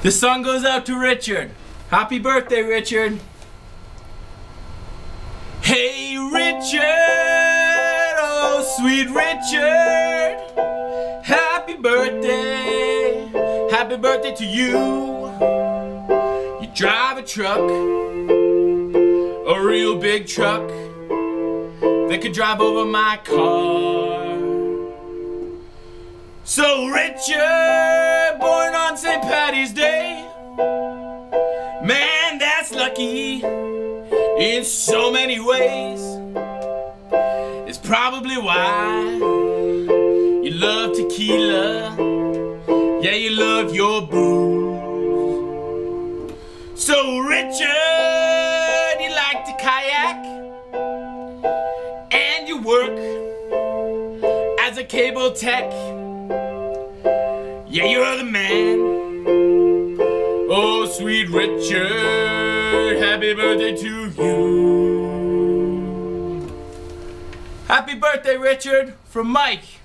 This song goes out to Richard. Happy birthday, Richard. Hey, Richard, oh, sweet Richard. Happy birthday, happy birthday to you. You drive a truck, a real big truck that could drive over my car. So, Richard, lucky in so many ways. It's probably why you love tequila, yeah, you love your booze. So, Richard, you like to kayak, and you work as a cable tech. Yeah, you're the man. Oh, sweet Richard, happy birthday to you. Happy birthday, Richard, from Mike.